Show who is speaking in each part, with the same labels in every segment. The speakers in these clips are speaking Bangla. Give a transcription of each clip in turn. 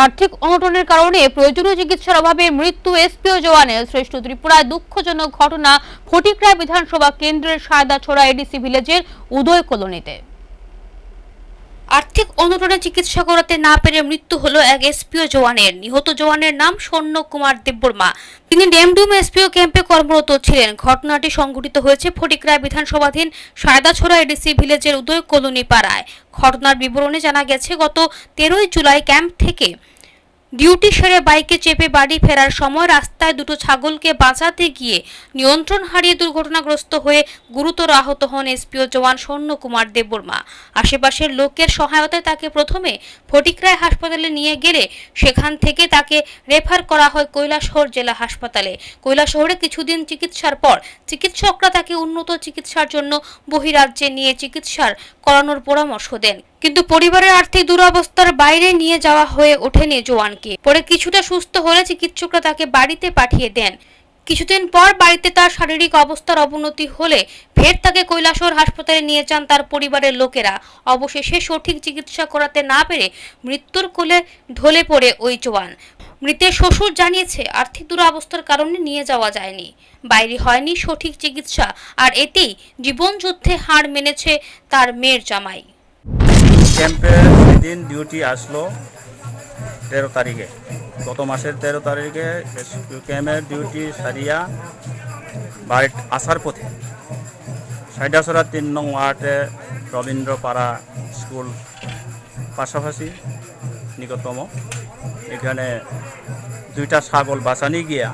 Speaker 1: আর্থিক অনটনের কারণে প্রয়োজনীয় চিকিৎসার অভাবে মৃত্যু এসপিও জওয়ানের শ্রেষ্ঠ ত্রিপুরায় দুঃখজনক ঘটনা ফটিকরায় বিধানসভা কেন্দ্রের সায়দা সায়দাছড়া এডিসি ভিলেজের উদয় কলোনিতে আর্থিক অনুরোধে চিকিৎসা করাতে না পেরে মৃত্যু হলো এক এসপিও জওয়ানের। নিহত জওয়ানের নাম স্বর্ণ কুমার দেববর্মা। তিনি ডেমডুম এসপিও ক্যাম্পে কর্মরত ছিলেন। ঘটনাটি সংঘটিত হয়েছে ফটিকরায় বিধানসভাধীন সায়দাছড়া এডিসি ভিলেজের উদয় কলোনি পাড়ায় ঘটনার বিবরণে জানা গেছে, গত তেরোই জুলাই ক্যাম্প থেকে ডিউটি সেরে বাইকে চেপে বাড়ি ফেরার সময় রাস্তায় দুটো ছাগলকে বাঁচাতে গিয়ে নিয়ন্ত্রণ হারিয়ে দুর্ঘটনাগ্রস্ত হয়ে গুরুতর আহত হন এসপিও জওয়ান স্বর্ণকুমার দেববর্মা। আশেপাশের লোকের সহায়তায় তাকে প্রথমে ফটিকরায় হাসপাতালে নিয়ে গেলে সেখান থেকে তাকে রেফার করা হয় কৈলাসহর জেলা হাসপাতালে। কৈলাসহরে কিছুদিন চিকিৎসার পর চিকিৎসকরা তাকে উন্নত চিকিৎসার জন্য বহিরাজ্যে নিয়ে চিকিৎসার করানোর পরামর্শ দেন। কিন্তু পরিবারের আর্থিক দুরবস্থার বাইরে নিয়ে যাওয়া হয়ে ওঠেনি জোয়ানকে। পরে কিছুটা সুস্থ হলে চিকিৎসকরা তাকে বাড়িতে পাঠিয়ে দেন। কিছুদিন পর বাড়িতে তার শারীরিক অবস্থার অবনতি হলে ফের তাকে কৈলাসর হাসপাতালে নিয়ে যান তার পরিবারের লোকেরা। অবশেষে সঠিক চিকিৎসা করাতে না পেরে মৃত্যুর কোলে ঢলে পড়ে ওই জওয়ান মৃতের শ্বশুর জানিয়েছে, আর্থিক দুরবস্থার কারণে নিয়ে যাওয়া যায়নি। বাইরে হয়নি সঠিক চিকিৎসা, আর এতেই জীবনযুদ্ধে হার মেনেছে তার মেয়ের জামাই।
Speaker 2: ক্যাম্পে সেদিন ডিউটি আসলো তেরো তারিখে। গত মাসের তেরো তারিখে ক্যাম্পের ডিউটি সারিয়া বাড়ি আসার পথে সাইডাসরা তিন নং ওয়ার্ডে রবীন্দ্রপাড়া স্কুল পাশাপাশি নিকটতম। এখানে দুইটা ছাগল বাঁচানি গিয়া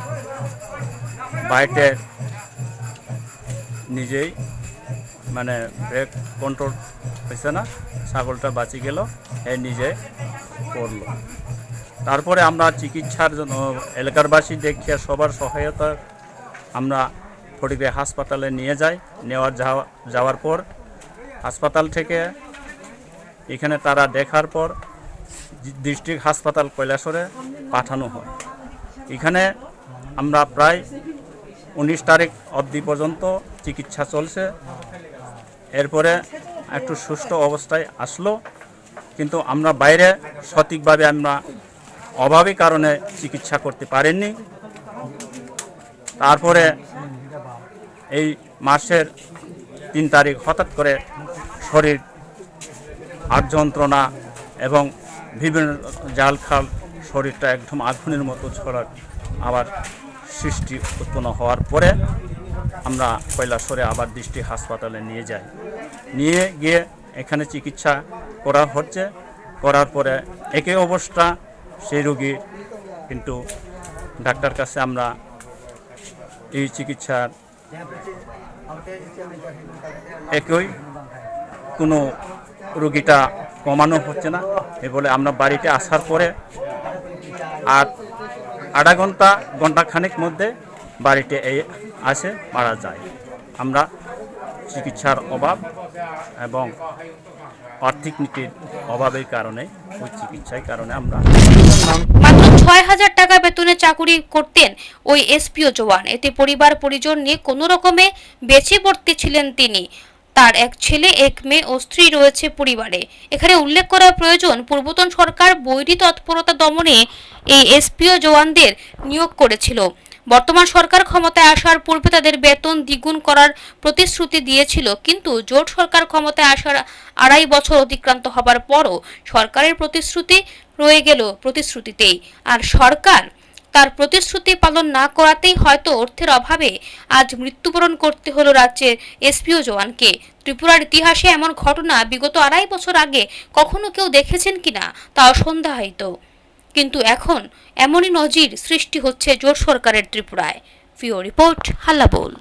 Speaker 2: বাড়িতে নিজেই মানে ব্রেক কন্ট্রোল হয়েছে না, ছাগলটা বাঁচি গেল, এ নিজে করল তারপরে আমরা চিকিৎসার জন্য এলাকারবাসী দেখিয়ে সবার সহায়তা আমরা ফটিকে হাসপাতালে নিয়ে যাই। নেওয়ার যাওয়া, যাওয়ার পর হাসপাতাল থেকে এখানে তারা দেখার পর ডিস্ট্রিক্ট হাসপাতাল কৈলাসরে পাঠানো হয়। এখানে আমরা প্রায় উনিশ তারিখ অবধি পর্যন্ত চিকিৎসা চলছে। এরপরে একটু সুস্থ অবস্থায় আসলো। কিন্তু আমরা বাইরে সঠিকভাবে আমরা অভাবী কারণে চিকিৎসা করতে পারেননি। তারপরে এই মাসের তিন তারিখ হঠাৎ করে শরীর আর যন্ত্রণা এবং বিভিন্ন জাল খাল শরীরটা একদম আগুনের মতো ছড়ার আবার সৃষ্টি উৎপন্ন হওয়ার পরে আমরা কৈলাসরে আবার দৃষ্টি হাসপাতালে নিয়ে যাই। নিয়ে গিয়ে এখানে চিকিৎসা করা হচ্ছে। করার পরে একই অবস্থা, সেই রোগীর কিন্তু ডাক্তার কাছে আমরা এই চিকিৎসার একই। কোনো রোগীটা কমানো হচ্ছে না। এ বলে আমরা বাড়িতে আসার পরে আর আধা ঘণ্টা, ঘন্টাখানেক মধ্যে বাড়িতে এই আসে মারা যায়। আমরা চিকিৎসার অভাব এবং আর্থিক নীতির অভাবের কারণে, ওই চিকিৎসার কারণে আমরা
Speaker 1: মাত্র ছয় হাজার টাকা বেতনে চাকুরি করতেন ওই এসপিও জওয়ান। এতে পরিবার, পরিজন নিয়ে কোনো রকমে বেঁচে পড়তে ছিলেন তিনি। তার এক ছেলে, এক মেয়ে ও স্ত্রী রয়েছে পরিবারে। এখানে উল্লেখ করা প্রয়োজন, পূর্বতন সরকার বৈরী তৎপরতা দমনে এই এসপিও জওয়ানদের নিয়োগ করেছিল। বর্তমান সরকার ক্ষমতায় আসার পূর্বে তাদের বেতন দ্বিগুণ করার প্রতিশ্রুতি দিয়েছিল, কিন্তু জোট সরকার ক্ষমতায় আসার আড়াই বছর অতিক্রান্ত হবার পরও সরকারের প্রতিশ্রুতি রয়ে গেল প্রতিশ্রুতিতেই। আর সরকার তার প্রতিশ্রুতি পালন না করাতেই হয়তো অর্থের অভাবে আজ মৃত্যুবরণ করতে হলো রাজ্যের এসপিও জওয়ানকে। ত্রিপুরার ইতিহাসে এমন ঘটনা বিগত আড়াই বছর আগে কখনো কেউ দেখেছেন কিনা তাও সন্দেহায়িত কিন্তু এখন এমনই নজির সৃষ্টি হচ্ছে জোট সরকারের ত্রিপুরায়। ফিও রিপোর্ট হাল্লাবোল